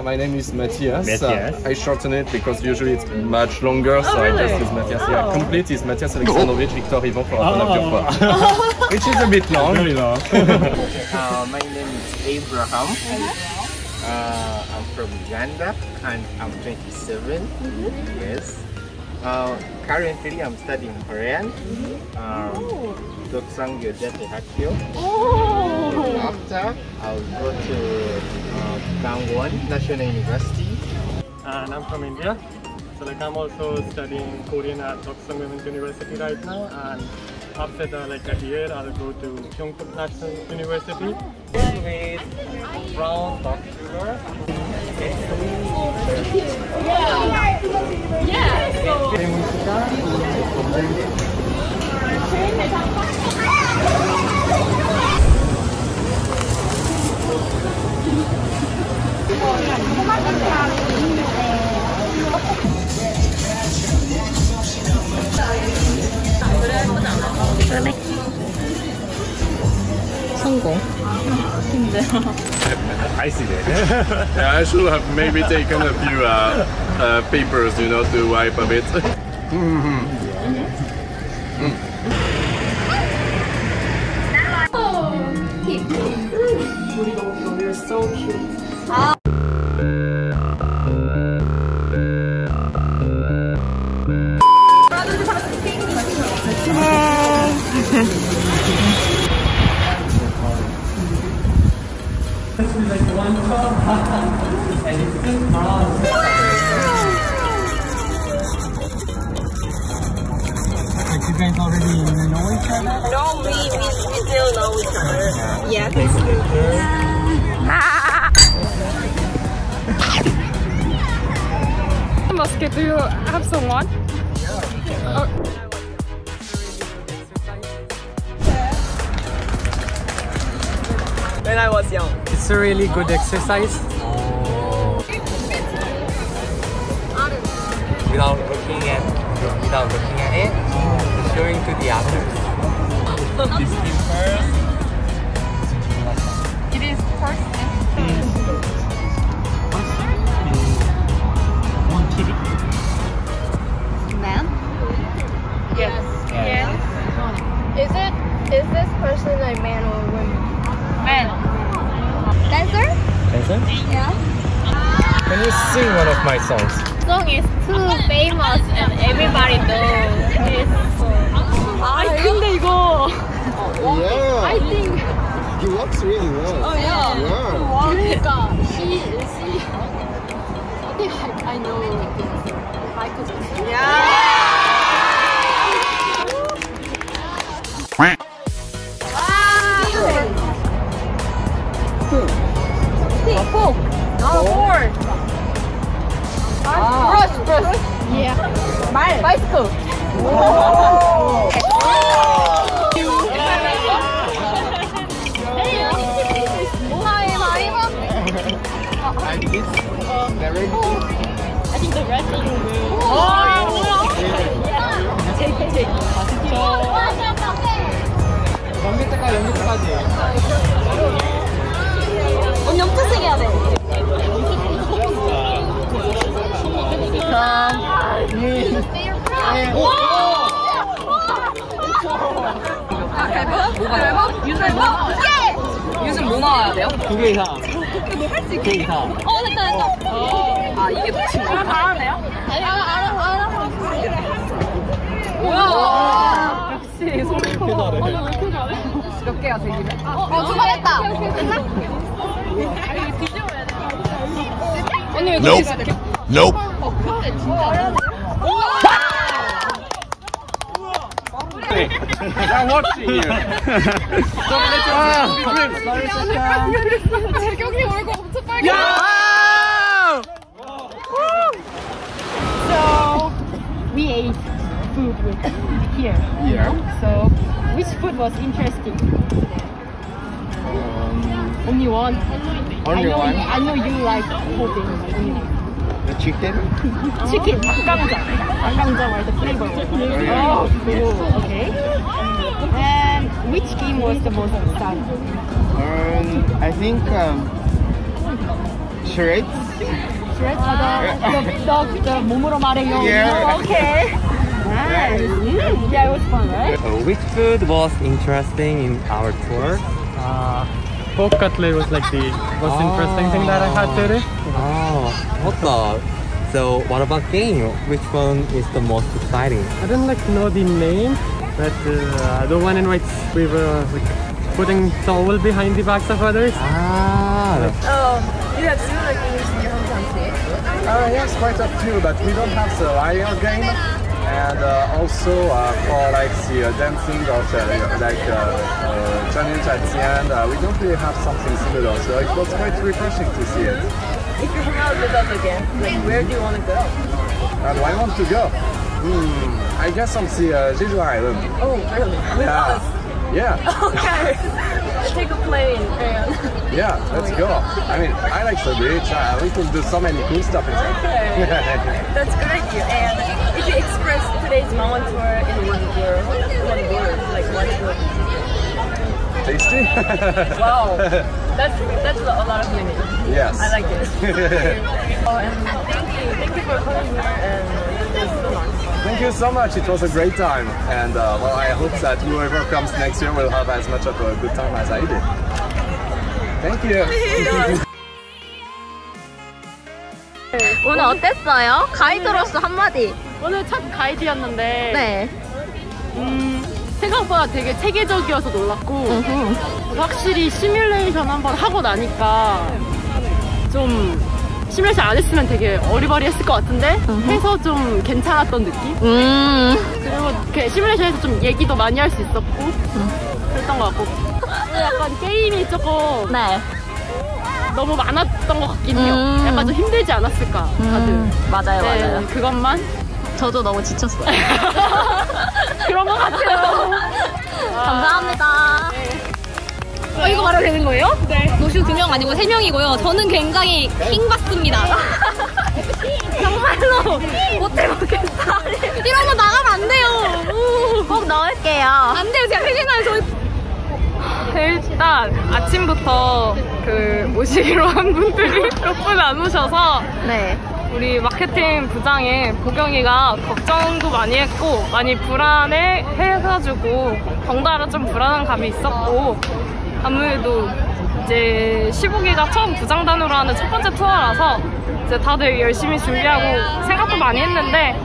yeah, my name is Matthias. Matthias. Uh, I shorten it because usually it's much longer, so I just use Matthias. Yeah, complete is Matthias Alexandrovich Victor Ivan for Anton of your part. Which is a bit long. Very long. Uh, my name is Abraham. Uh, I'm from Uganda and I'm 27. Yes. Uh, currently, I'm studying Korean. Um, Doksang Yodate Hakyo. After, I'll go to uh, Gangwon National University. and I'm from India. So like I'm also studying Korean at Duksung Women's University right now and after the like a year I'll go to Kyungpook National University with brown dark sugar. I see that. Yeah, I should have maybe taken a few uh, uh, papers, you know, to wipe a bit. Like you guys already know each other? No, we, we, we still know each other. Yeah. Basket, do you have someone? Oh. When I was young. It's a really good exercise. without looking at without looking at it, showing to the others. this team first. It is first One kitty. Man? Yes. Yes. Is it, is this person a man or a woman? Man. Dancer? Dancer? Yeah. Can you sing one of my songs? Song is too famous and everybody knows this song. 아 근데 이거 스틱, 포크. 아, 볼. 브러쉬, 브러쉬. 예. 말. 바이스클. I think it's very good. I think the rest of them will. 와, 뭐야? 제이크, 제이크. 맞죠? 연기 때까지, 연기 때까지. 염투승 해야 돼. 삼, 이, 일. 오! 아, 갈보? 갈보? 유선 뭐? 예! 유선 뭐 나와야 돼요? 두 개 이상. 두개 이상. 어, 됐다, 됐다. 아, 이게 붙인 거야? 다 하네요? 아, 알아, 알아. 뭐야? 역시 소리 커. 아, 나왜 이렇게 잘해? 몇 개야, 되기는? 어, 어, 두 번 했다. Nope. Nope. I'm watching you. Don't. So we ate food with here. Yeah. So which food was interesting? Only one. I Only know, one? I know you like whole thing. Only one. The chicken. Chicken, 닭강정. 닭강정 are the flavor. Oh, cool. Okay. And which game was the most fun? Um, I think um, charades. 너, 너 몸으로 말해요. Yeah. Okay. Nice. Mm, Yeah, it was fun, right? Uh, which food was interesting in our tour? Uh, pork cutlet was like the most interesting thing that I had today. Oh, what the? So what about game? Which one is the most exciting? I don't like to know the name, but uh, the one in which we were like putting towel behind the backs of others. Ah, you have to like English in your hometown too. Uh, yes, quite a few, but we don't have the liar game. And uh, also uh, for like the uh, dancing or the, like uh, uh, challenge at the end, uh, we don't really have something similar. So it was quite refreshing to see it. If you hang out with us again, like where do you want to go? Where do I want to go? Hmm, I guess on the uh, Jeju Island. Oh, really? With Yeah. us? Yeah, Okay. Take a plane and yeah, let's go. I mean, I like the beach. Uh, we can do so many cool stuff inside. Okay. That's Tasty? Wow. That's that's a lot of meaning. yes. I like it. oh, and thank you. Thank you for coming here and it was so much fun. Thank you so much. It was a great time, and uh, well, I hope that whoever comes next year will have as much of a good time as I did. Thank you. 오늘 어땠어요? 가이드로서 한마디. 오늘 첫 가이드였는데 네. 음, 생각보다 되게 체계적이어서 놀랐고 확실히 시뮬레이션 한번 하고 나니까 좀 시뮬레이션 안 했으면 되게 어리버리했을 것 같은데 해서 좀 괜찮았던 느낌? 음. 그리고 이렇게 시뮬레이션에서 좀 얘기도 많이 할 수 있었고 그랬던 것 같고 약간 게임이 조금 네. 너무 많았던 것 같긴 해요 음. 약간 좀 힘들지 않았을까 다들 맞아요, 네, 맞아요. 그것만 저도 너무 지쳤어요. 그런 것 같아요 감사합니다. 어, 이거 말해도 되는 거예요? 네. 노슈 두명 아니고 세 명이고요. 저는 굉장히 킹 받습니다. 정말로 못해 먹겠다. 이런 거 나가면 안 돼요. 꼭 넣을게요. 안 돼요. 제가 회생할 저희 일단 아침부터 그 오시기로 한 분들이 몇 분 안 오셔서 네. 우리 마케팅 부장인 보경이가 걱정도 많이 했고 많이 불안해 해가지고 덩달아 좀 불안한 감이 있었고 아무래도 이제 15기가 처음 부장단으로 하는 첫 번째 투어라서 이제 다들 열심히 준비하고 생각도 많이 했는데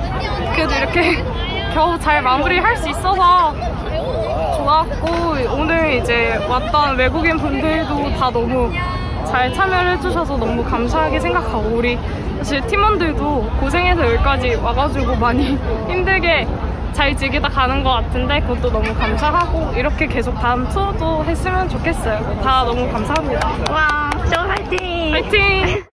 그래도 이렇게 겨우 잘 마무리할 수 있어서 좋았고 오늘 이제 왔던 외국인 분들도 다 너무 잘 참여를 해주셔서 너무 감사하게 생각하고 우리 사실 팀원들도 고생해서 여기까지 와가지고 많이 힘들게 잘 즐기다 가는 것 같은데 그것도 너무 감사하고 이렇게 계속 다음 투어도 했으면 좋겠어요. 다 너무 감사합니다. 와, 쇼 화이팅! 파이팅!